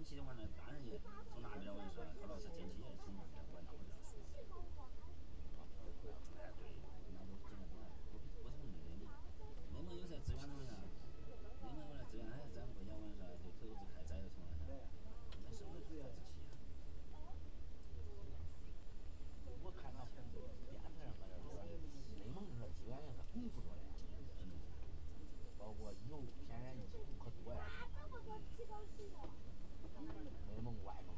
近期的话呢，当然也从那边的话是，何老师近期也从那边我那我这样说。哎，对，那都简单多了，不不是问内蒙，内蒙有时候资源的话呢，内蒙过来资源还是咱国家完事对投资开展的从那噻，那是我们自己啊。我看那很多电视上搁这说，内蒙这资源也是丰富多的。包括油天然气可多呀。美梦外ไ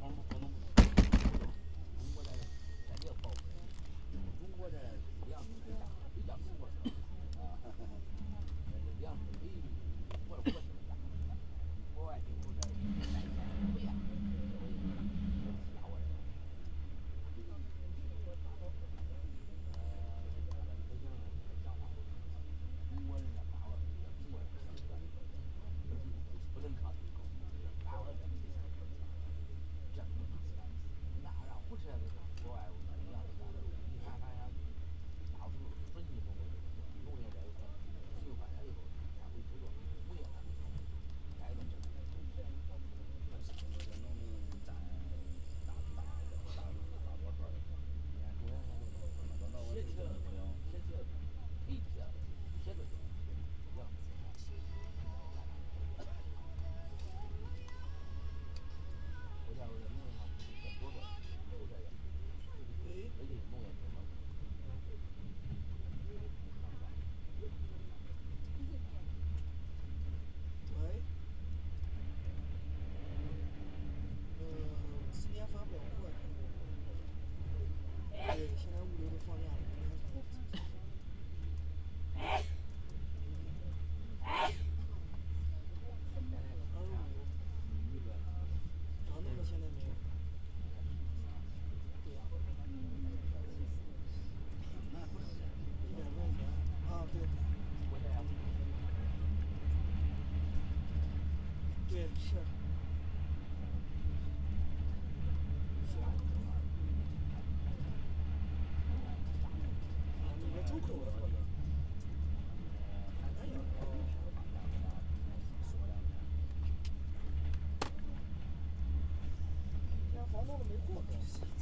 সম্ভব church. 是。是。房东都没货了。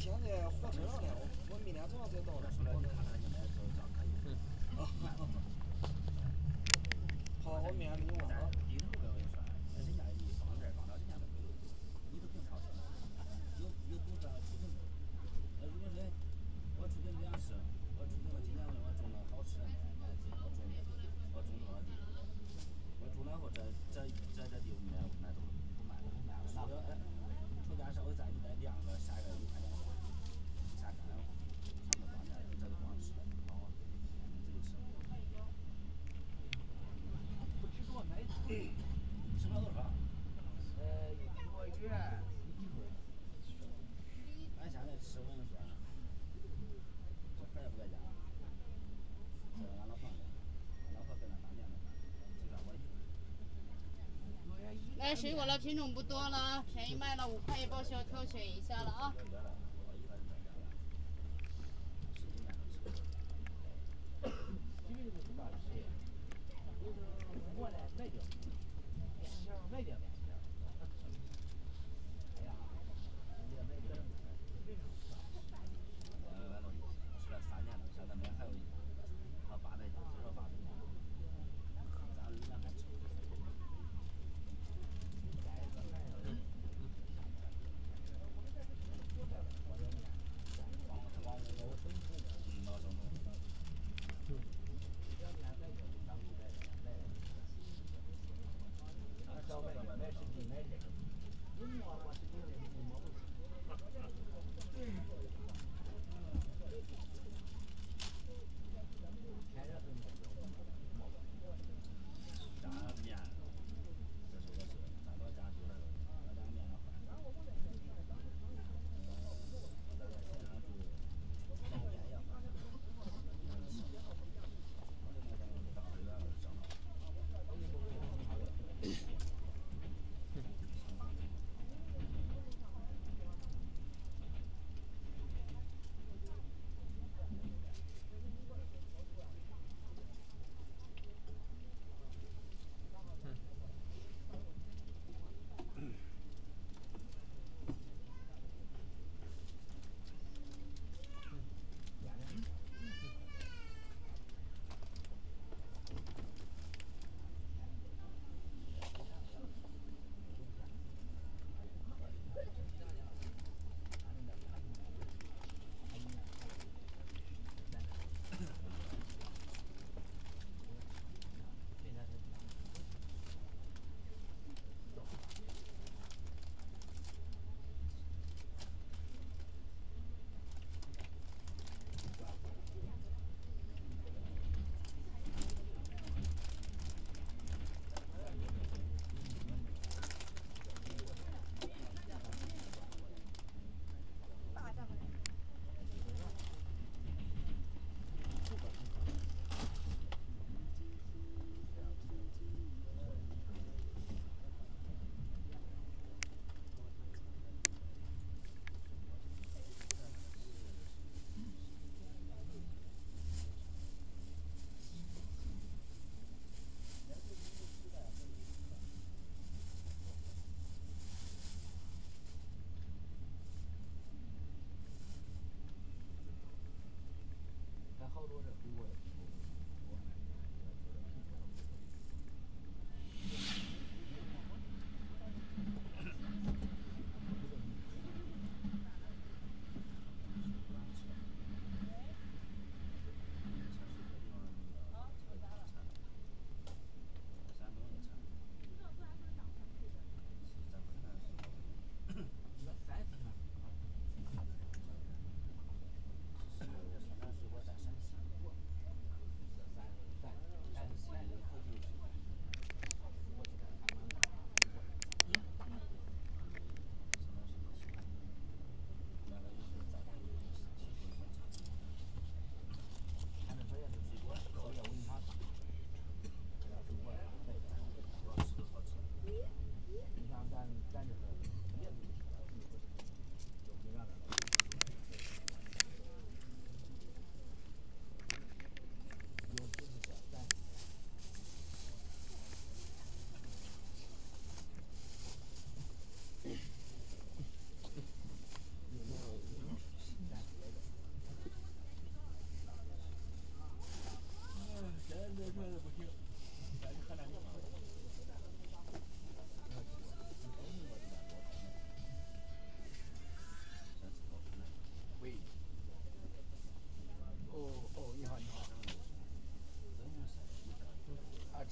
现在火车上了，我明天早上再到这。出来看看，你们，这样可以。好，我明天给你问。来水果了品种不多了啊便宜卖了五块一包需要挑选一下了啊。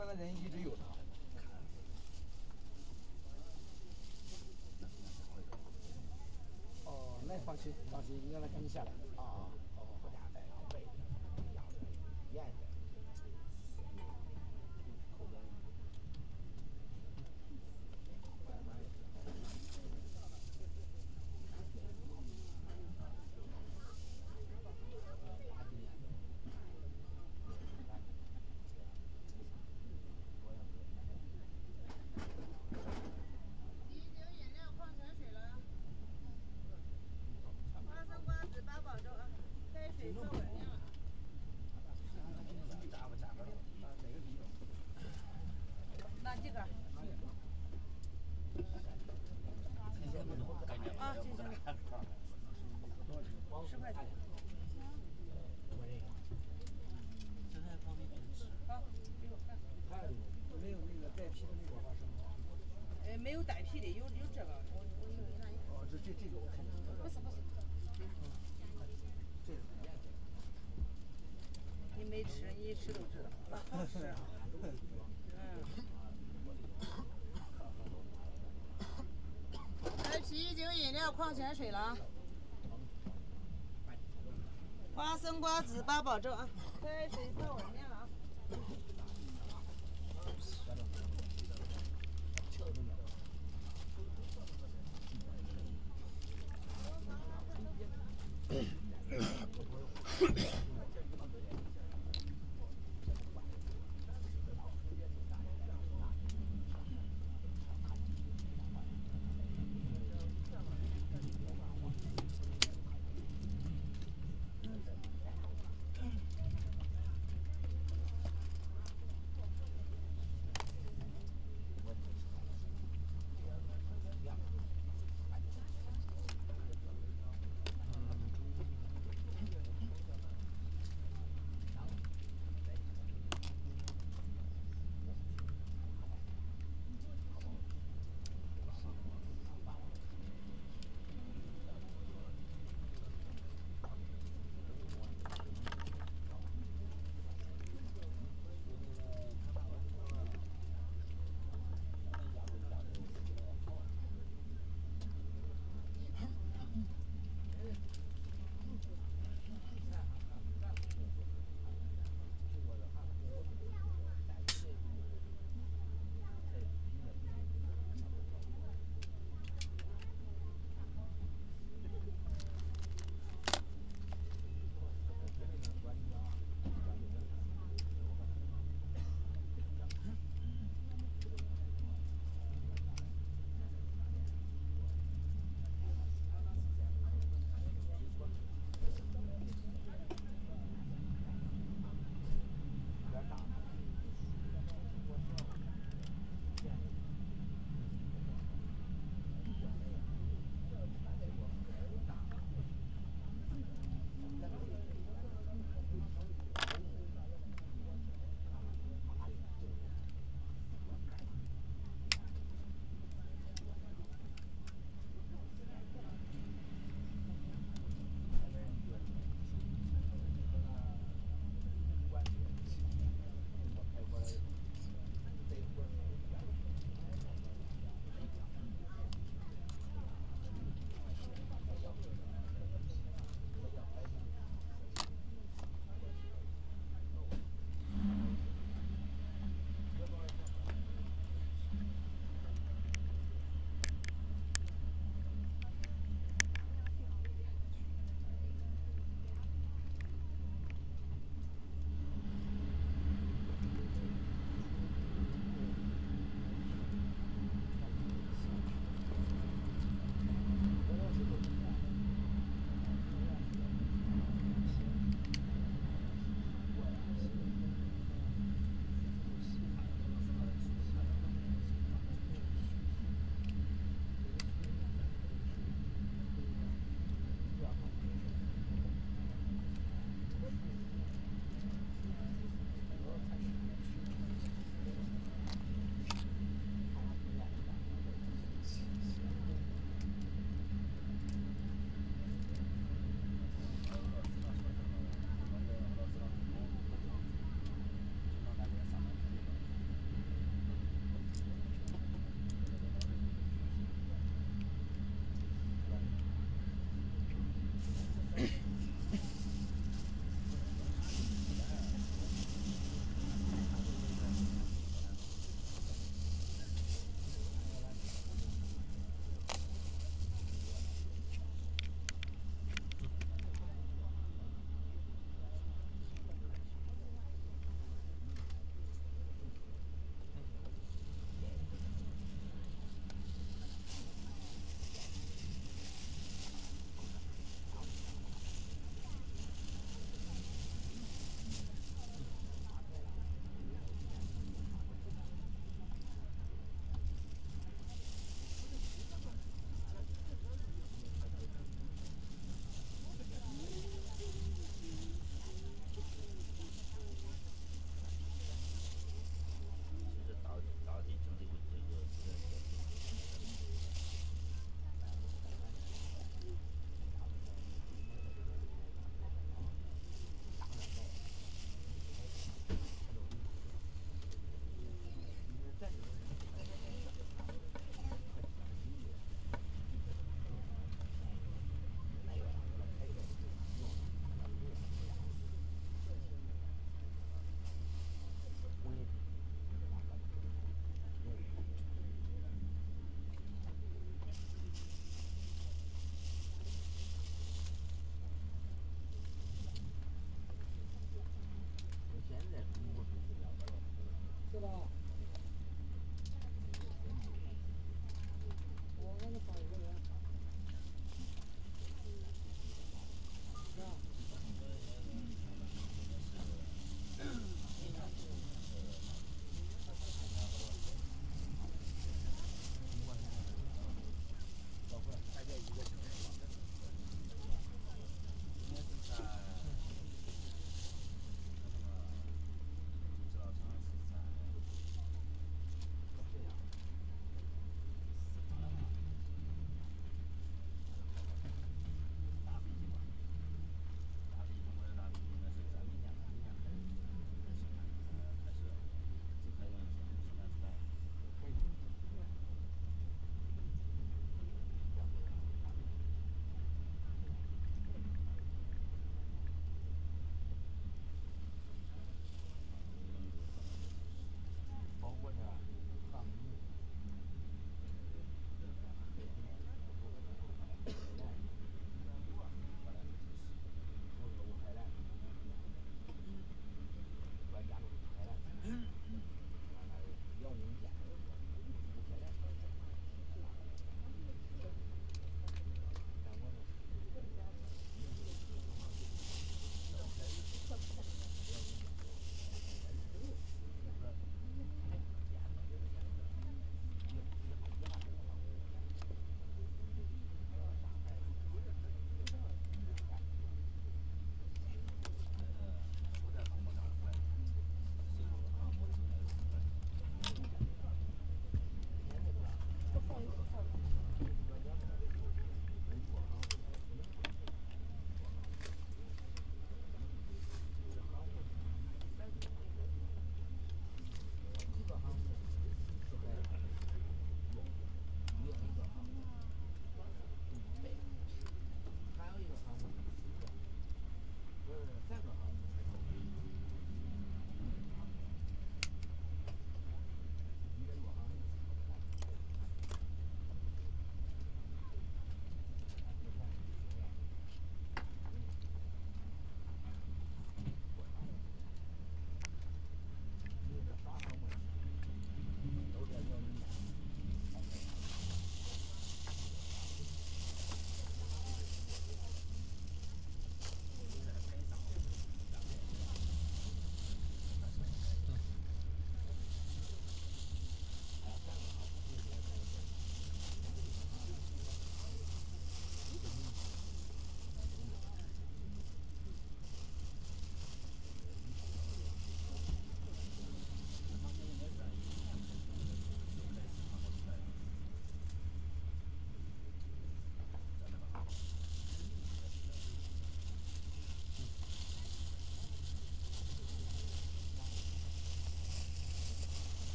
那边的人一直有呢。哦，那放心，放心，让他赶紧下来。来啤酒饮料矿泉水了啊。花生瓜子八宝粥啊。开水泡碗面了啊。